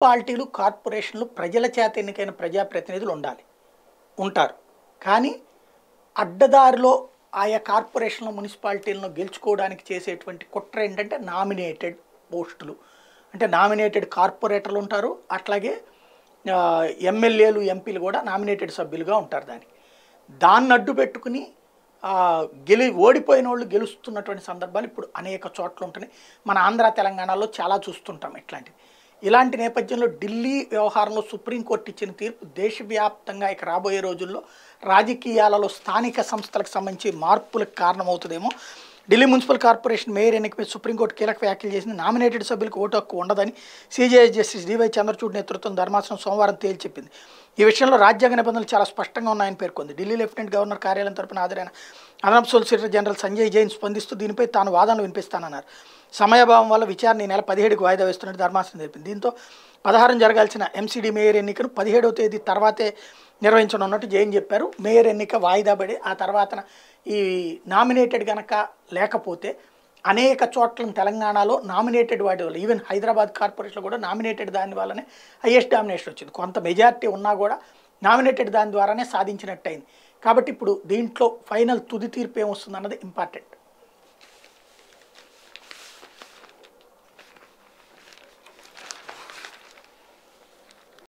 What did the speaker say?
మున్సిపాలిటీలు కార్పొరేషన్లు ప్రజల చేత ఎన్నికైన ప్రజాప్రతినిధులు ఉండాలి. ఉంటారు. కానీ అడ్డదారిలో ఆయా కార్పొరేషన్లు మున్సిపాలిటీలను గెలుచుకోవడానికి చేసేటువంటి కుట్ర ఏంటంటే నామినేటెడ్ పోస్టులు. అంటే నామినేటెడ్ కార్పొరేటర్లు ఉంటారు. అట్లాగే ఎమ్మెల్యేలు ఎంపీలు కూడా నామినేటెడ్ సభ్యులుగా ఉంటారు దానికి. దాన్ని అడ్డు పెట్టుకుని గెలి ఓడిపోయిన వాళ్ళు గెలుస్తున్నటువంటి సందర్భాలు ఇప్పుడు అనేక చోట్ల ఉంటున్నాయి. మన ఆంధ్ర తెలంగాణలో చాలా చూస్తుంటాం ఇట్లాంటివి. ఇలాంటి నేపథ్యంలో ఢిల్లీ వ్యవహారంలో సుప్రీంకోర్టు ఇచ్చిన తీర్పు దేశవ్యాప్తంగా ఇక రాబోయే రోజుల్లో రాజకీయాలలో స్థానిక సంస్థలకు సంబంధించి మార్పులకు కారణమవుతుందేమో ఢిల్లీ మున్సిపల్ కార్పొరేషన్ మేయర్ ఎన్నికపై సుప్రీంకోర్టు కీలక వ్యాఖ్యలు చేసింది నామినేటెడ్ సభ్యులకు ఓటు హక్కు ఉండదని సీజేఐ జస్టిస్ డివై చంద్రచూడ్ నేతృత్వం ధర్మాసనం సోమవారం తేల్చి చెప్పింది. ఈ విషయంలో రాజ్యాంగ నిబంధనలు చాలా స్పష్టంగా ఉన్నాయని పేర్కొంది. ఢిల్లీ లెఫ్టినెంట్ గవర్నర్ కార్యాలయం తరపున హాజరైన అదనపు సొలిసిటర్ జనరల్ సంజయ్ జైన్ స్పందిస్తూ దీనిపై తాను వాదనలు వినిపిస్తానన్నారు. సమయాభావం వల్ల విచారణ ఈ నెల పదిహేడుకు వాయిదా వేస్తున్నట్టు ధర్మాసనం తెలిపింది. దీంతో పదహారం జరగాల్సిన ఎంసీడీ మేయర్ ఎన్నికను పదిహేడవ తేదీ తర్వాతే నిర్వహించనున్నట్టు జైన్ చెప్పారు. మేయర్ ఎన్నిక వాయిదా పడి ఆ తర్వాత ఈ నామినేటెడ్ కనుక లేకపోతే అనేక చోట్ల తెలంగాణలో నామినేటెడ్ వాటి వల్ల ఈవెన్ హైదరాబాద్ కార్పొరేషన్లో కూడా నామినేటెడ్ దాని వల్లనే హైయెస్ట్ డామినేషన్ వచ్చింది. కొంత మెజారిటీ ఉన్నా కూడా నామినేటెడ్ దాని ద్వారానే సాధించినట్టయింది. కాబట్టి ఇప్పుడు దీంట్లో ఫైనల్ తుది తీర్పు ఏమొస్తుంది అన్నది ఇంపార్టెంట్.